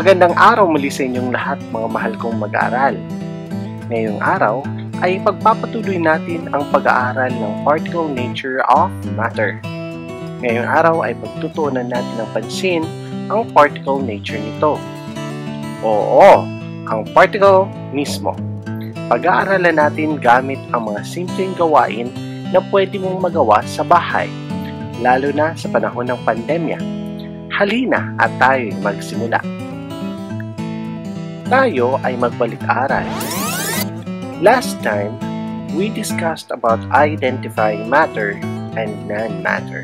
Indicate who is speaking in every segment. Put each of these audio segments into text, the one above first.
Speaker 1: Magandang araw muli sa inyong lahat mga mahal kong mag-aaral. Ngayong araw ay pagpapatuloy natin ang pag-aaral ng particle nature of matter. Ngayong araw ay pagtutunan natin ng pansin ang particle nature nito. Oo, ang particle mismo. Pag-aaralan natin gamit ang mga simpleng gawain na pwede mong magawa sa bahay, lalo na sa panahon ng pandemya. Halina at tayo'y magsimula tayo ay magbalik-aral. Last time, we discussed about identifying matter and non-matter.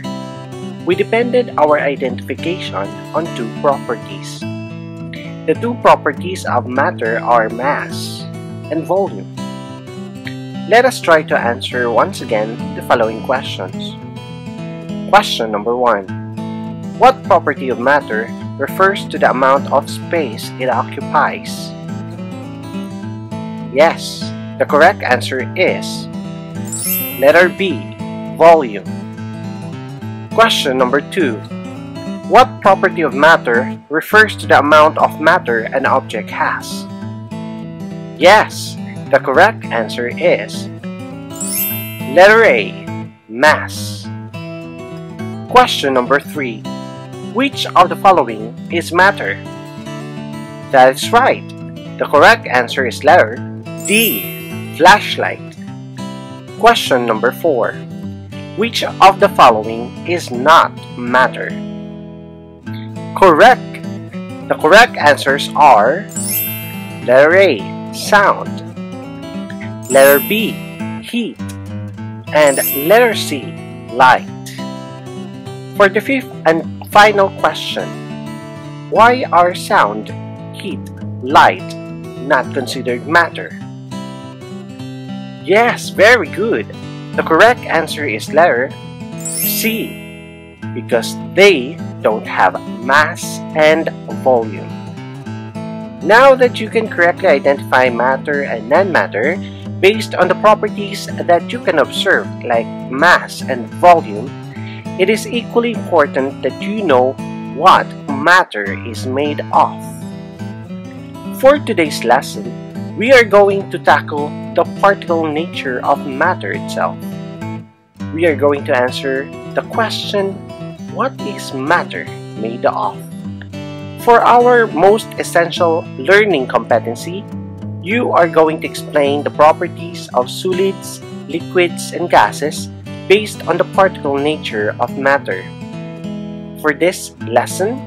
Speaker 1: We depended our identification on two properties. The two properties of matter are mass and volume. Let us try to answer once again the following questions. Question number one. What property of matter refers to the amount of space it occupies. Yes, the correct answer is letter B, volume. Question number 2. What property of matter refers to the amount of matter an object has? Yes, the correct answer is letter A, mass. Question number 3. Which of the following is matter? That is right. The correct answer is letter D. Flashlight. Question number 4. Which of the following is not matter? Correct. The correct answers are letter A. Sound Letter B. Heat and letter C. Light. For the fifth and Final question. Why are sound, heat, light not considered matter? Yes, very good. The correct answer is letter C because they don't have mass and volume. Now that you can correctly identify matter and non-matter based on the properties that you can observe like mass and volume, it is equally important that you know what matter is made of. For today's lesson, we are going to tackle the particle nature of matter itself. We are going to answer the question, what is matter made of? For our most essential learning competency, you are going to explain the properties of solids, liquids, and gases based on the particle nature of matter. For this lesson,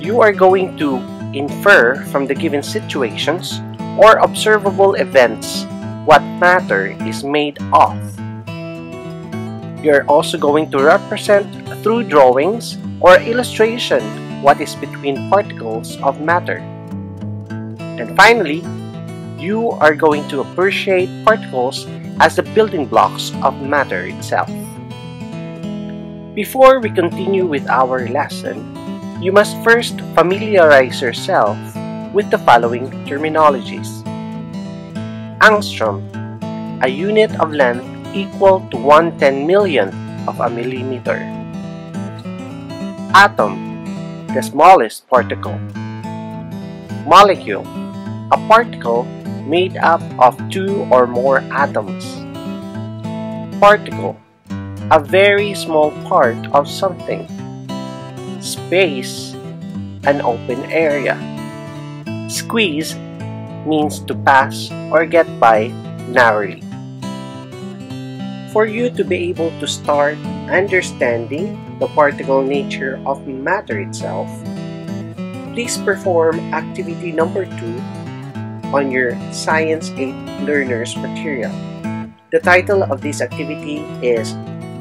Speaker 1: you are going to infer from the given situations or observable events what matter is made of. You're also going to represent through drawings or illustration what is between particles of matter. And finally, you are going to appreciate particles as the building blocks of matter itself. Before we continue with our lesson, you must first familiarize yourself with the following terminologies. Angstrom, a unit of length equal to 1 10 millionth of a millimeter. Atom, the smallest particle. Molecule, a particle made up of two or more atoms. Particle, a very small part of something. Space, an open area. Squeeze means to pass or get by narrowly. For you to be able to start understanding the particle nature of matter itself, please perform activity number 2 on your Science 8 Learners material. The title of this activity is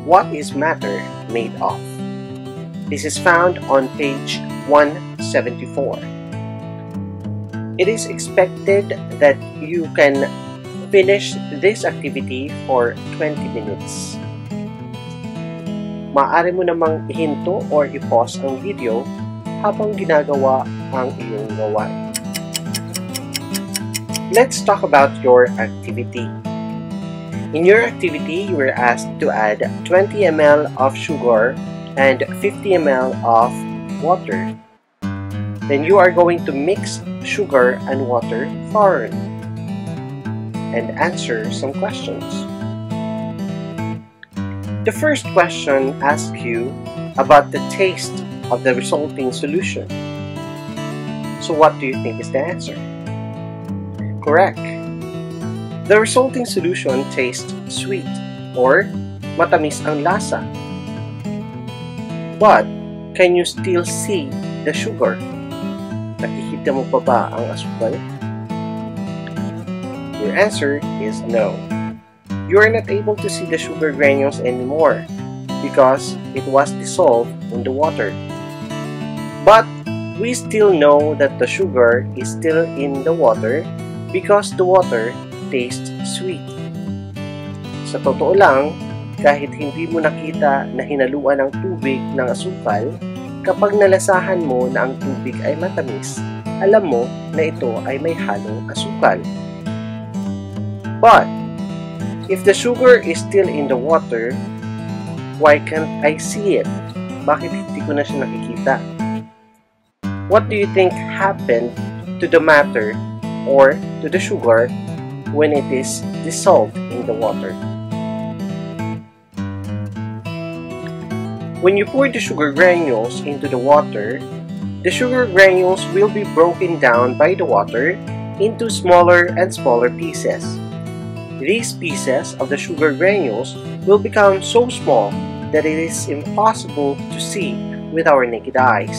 Speaker 1: what is matter made of? This is found on page 174. It is expected that you can finish this activity for 20 minutes. Maaari mo namang ihinto or i-pause ang video habang ginagawa ang iyong gawain. Let's talk about your activity. In your activity, you were asked to add 20 ml of sugar and 50 ml of water. then you are going to mix sugar and water thoroughly and answer some questions. The first question asks you about the taste of the resulting solution. So what do you think is the answer? Correct. The resulting solution tastes sweet or matamis ang lasa. But, can you still see the sugar? Nakikita mo pa ba ang asukal? Your answer is no. You are not able to see the sugar granules anymore because it was dissolved in the water. But we still know that the sugar is still in the water because the water tastes sweet. Sa totoo lang, kahit hindi mo nakita na hinaluan ng tubig ng asukal, kapag nalasahan mo na ang tubig ay matamis, alam mo na ito ay may halong asukal. But, if the sugar is still in the water, why can't I see it? Bakit hindi ko na siya nakikita? What do you think happened to the matter or to the sugar when it is dissolved in the water? When you pour the sugar granules into the water, the sugar granules will be broken down by the water into smaller and smaller pieces. These pieces of the sugar granules will become so small that it is impossible to see with our naked eyes.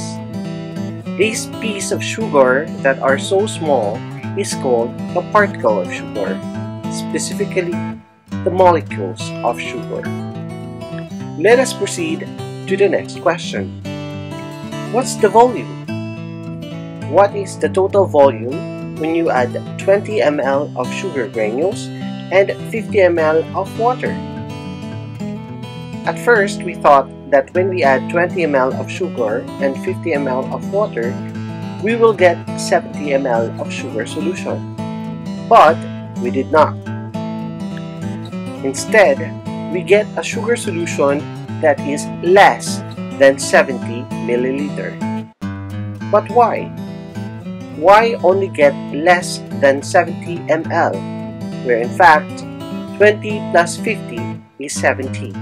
Speaker 1: These pieces of sugar that are so small is called a particle of sugar, specifically the molecules of sugar. Let us proceed to the next question. What's the volume? What is the total volume when you add 20 ml of sugar granules and 50 ml of water. At first, we thought that when we add 20 ml of sugar and 50 ml of water, we will get 70 ml of sugar solution. But we did not. Instead, we get a sugar solution that is less than 70 milliliter. But why? Why only get less than 70 ml? where in fact 20 plus 50 is 70.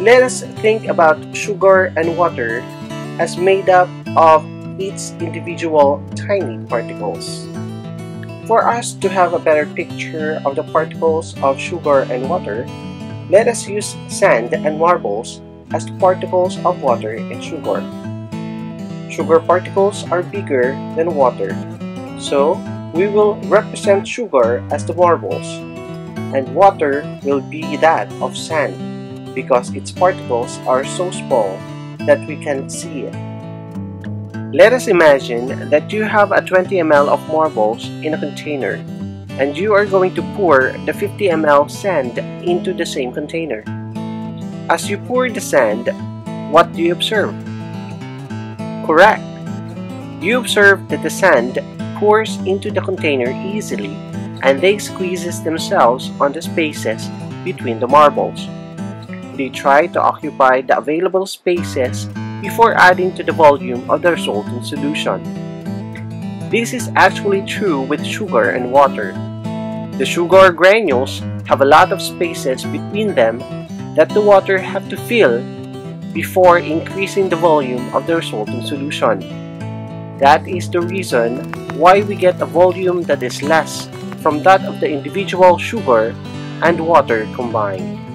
Speaker 1: Let us think about sugar and water as made up of its individual tiny particles. For us to have a better picture of the particles of sugar and water, let us use sand and marbles as the particles of water and sugar. Sugar particles are bigger than water, so we will represent sugar as the marbles, and water will be that of sand because its particles are so small that we can see it. Let us imagine that you have a 20 ml of marbles in a container and you are going to pour the 50 ml sand into the same container. As you pour the sand, what do you observe? Correct. You observe that the sand pours into the container easily and they squeezes themselves on the spaces between the marbles. They try to occupy the available spaces before adding to the volume of the resulting solution. This is actually true with sugar and water. The sugar granules have a lot of spaces between them that the water have to fill before increasing the volume of the resulting solution. That is the reason why we get a volume that is less from that of the individual sugar and water combined.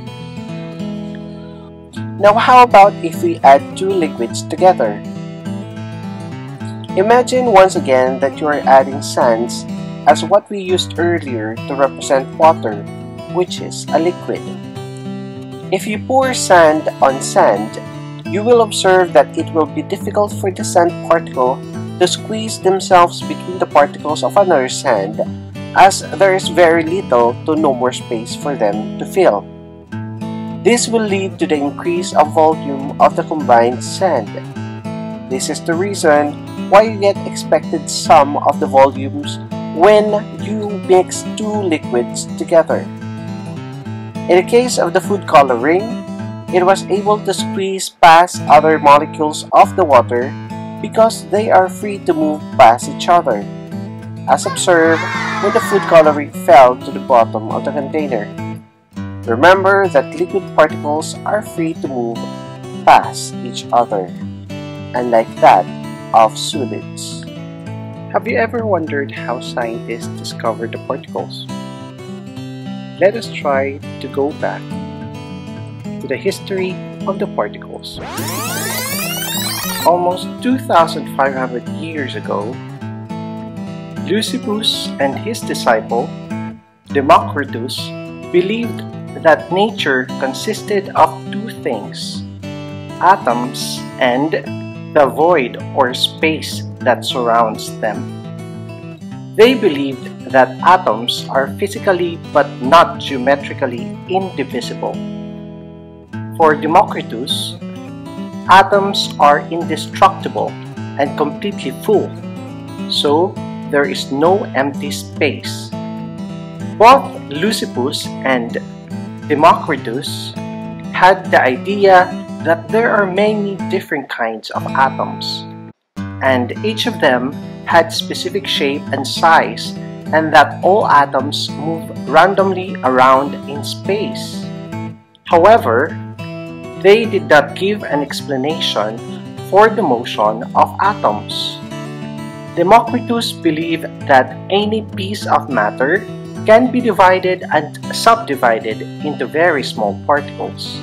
Speaker 1: Now how about if we add two liquids together? Imagine once again that you are adding sands as what we used earlier to represent water, which is a liquid. If you pour sand on sand, you will observe that it will be difficult for the sand particle to squeeze themselves between the particles of another sand as there is very little to no more space for them to fill. This will lead to the increase of volume of the combined sand. This is the reason why you get expected sum of the volumes when you mix two liquids together. In the case of the food coloring,
Speaker 2: it was able to squeeze past other molecules of the water because they are free to move past each other, as observed when the food coloring fell to the bottom of the container. Remember that liquid particles are free to move past each other, unlike that of solids. Have you ever wondered how scientists discovered the particles? Let us try to go back to the history of the particles. Almost 2,500 years ago, Leucippus and his disciple, Democritus, believed that nature consisted of two things, atoms and the void or space that surrounds them. They believed that atoms are physically but not geometrically indivisible. For Democritus, atoms are indestructible and completely full, so there is no empty space. Both Leucippus and Democritus had the idea that there are many different kinds of atoms, and each of them had specific shape and size, and that all atoms move randomly around in space. However, they did not give an explanation for the motion of atoms. Democritus believed that any piece of matter can be divided and subdivided into very small particles.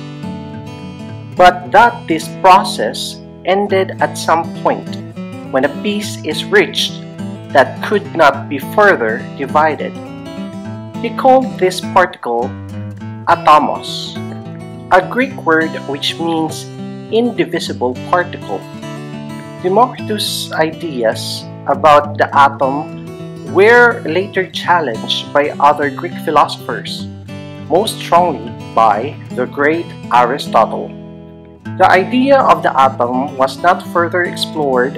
Speaker 2: But that this process ended at some point when a piece is reached that could not be further divided. He called this particle atomos, a Greek word which means indivisible particle. Democritus' ideas about the atom were later challenged by other Greek philosophers, most strongly by the great Aristotle. The idea of the atom was not further explored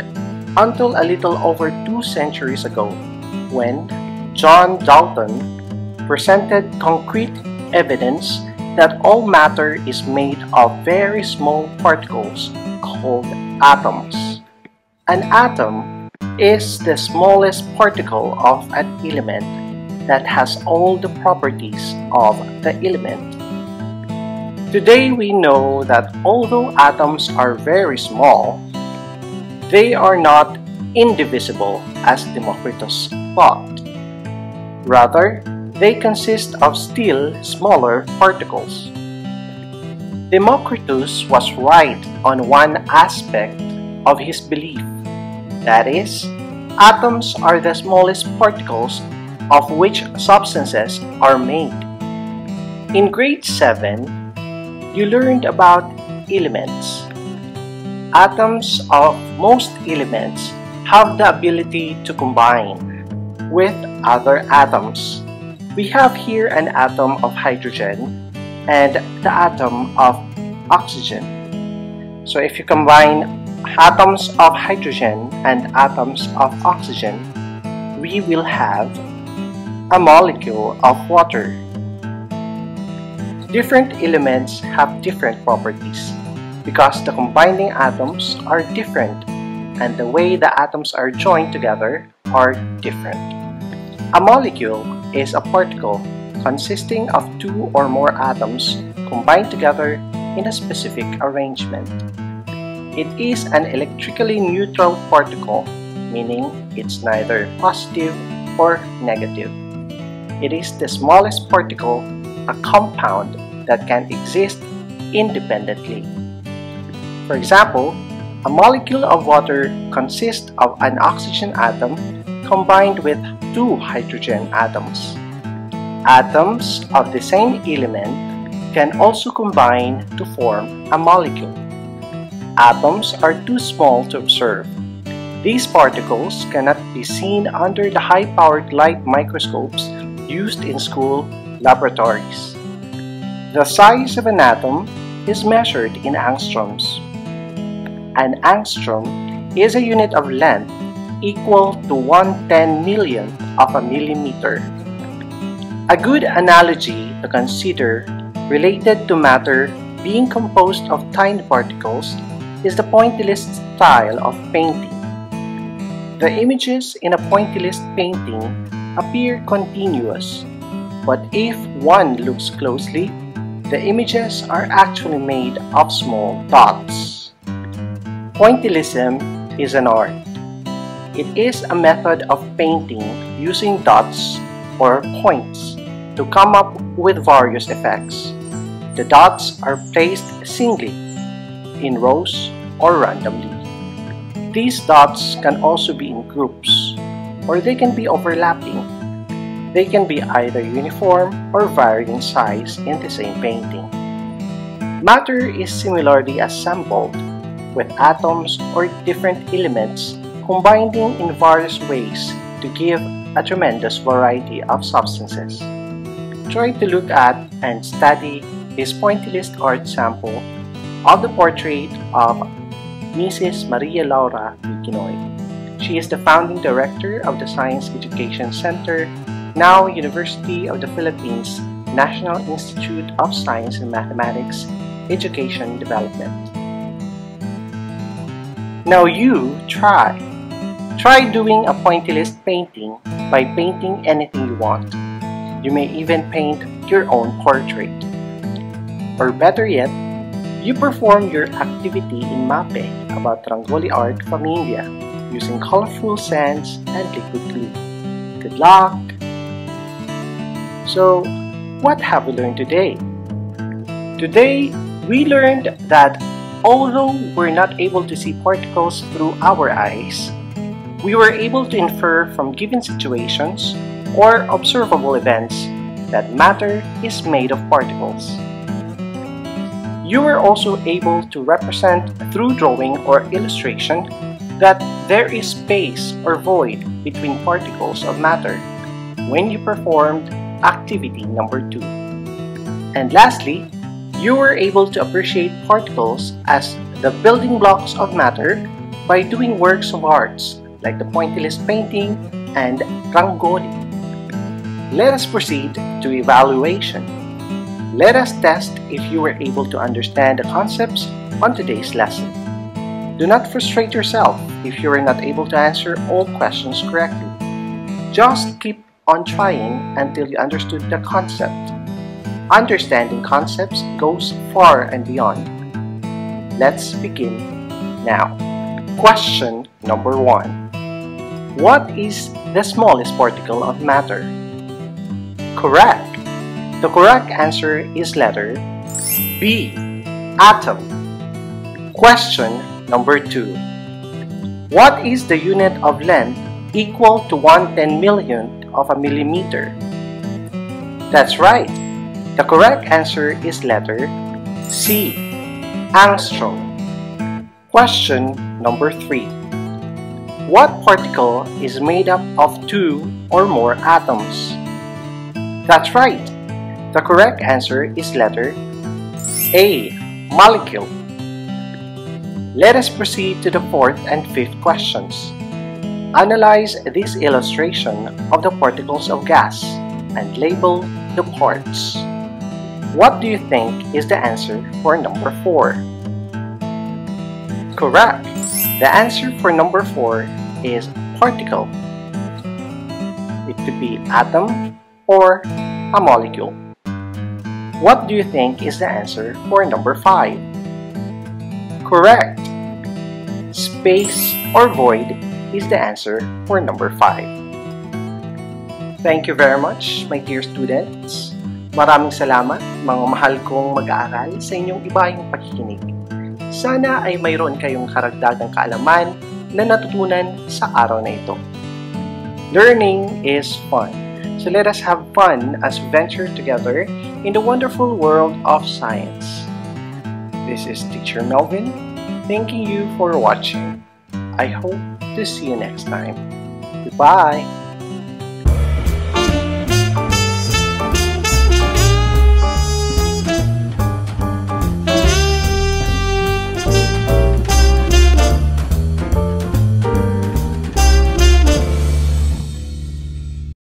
Speaker 2: until a little over two centuries ago, when John Dalton presented concrete evidence that all matter is made of very small particles called atoms. An atom is the smallest particle of an element that has all the properties of the element. Today we know that although atoms are very small, they are not indivisible as Democritus thought. Rather, they consist of still smaller particles. Democritus was right on one aspect of his belief that is, atoms are the smallest particles of which substances are made. In grade 7, you learned about elements. Atoms of most elements have the ability to combine with other atoms. We have here an atom of hydrogen and the atom of oxygen. So if you combine atoms of hydrogen and atoms of oxygen, we will have a molecule of water. Different elements have different properties because the combining atoms are different and the way the atoms are joined together are different. A molecule is a particle consisting of two or more atoms combined together in a specific arrangement. It is an electrically neutral particle, meaning it's neither positive or negative. It is the smallest particle, a compound that can exist independently. For example, a molecule of water consists of an oxygen atom combined with two hydrogen atoms. Atoms of the same element can also combine to form a molecule atoms are too small to observe. These particles cannot be seen under the high-powered light microscopes used in school laboratories. The size of an atom is measured in angstroms. An angstrom is a unit of length equal to 1 10 millionth of a millimeter. A good analogy to consider related to matter being composed of tiny particles, is the pointillist style of painting. The images in a pointillist painting appear continuous, but if one looks closely, the images are actually made of small dots. Pointillism is an art. It is a method of painting using dots or points to come up with various effects. The dots are placed singly, in rows, or randomly. These dots can also be in groups, or they can be overlapping. They can be either uniform or varying size in the same painting. Matter is similarly assembled, with atoms or different elements combining in various ways to give a tremendous variety of substances. Try to look at and study this pointillist art sample of the portrait of Mrs. Maria Laura Quinoy. She is the founding director of the Science Education Center, now University of the Philippines National Institute of Science and Mathematics Education Development. Now you try. Try doing a pointillist painting by painting anything you want. You may even paint your own portrait. Or better yet, you perform your activity in MAPEH about Rangoli art from India using colorful sands and liquid glue. Good luck! So, what have we learned today? Today, we learned that although we're not able to see particles through our eyes, we were able to infer from given situations or observable events that matter is made of particles. You were also able to represent through drawing or illustration that there is space or void between particles of matter when you performed activity number 2. And lastly, you were able to appreciate particles as the building blocks of matter by doing works of arts like the pointillist painting and rangoli. Let us proceed to evaluation. Let us test if you were able to understand the concepts on today's lesson. Do not frustrate yourself if you are not able to answer all questions correctly. Just keep on trying until you understood the concept. Understanding concepts goes far and beyond. Let's begin now. Question number one. What is the smallest particle of matter? Correct. The correct answer is letter B. Atom. Question number 2. What is the unit of length equal to 1 10 millionth of a millimeter? That's right. The correct answer is letter C. Angstrom. Question number 3. What particle is made up of two or more atoms? That's right. The correct answer is letter A. Molecule. Let us proceed to the fourth and fifth questions. Analyze this illustration of the particles of gas and label the parts. What do you think is the answer for number 4? Correct! The answer for number 4 is particle. It could be atom or a molecule. What do you think is the answer for number 5? Correct! Space or void is the answer for number 5. Thank you very much, my dear students. Maraming salamat, mga mahal kong mag-aaral sa inyong ibayang pakikinig. Sana ay mayroon kayong karagdagang kaalaman na natutunan sa araw na ito. Learning is fun. So let us have fun as we venture together in the wonderful world of science. This is Teacher Melvin, thanking you for watching. I hope to see you next time. Goodbye!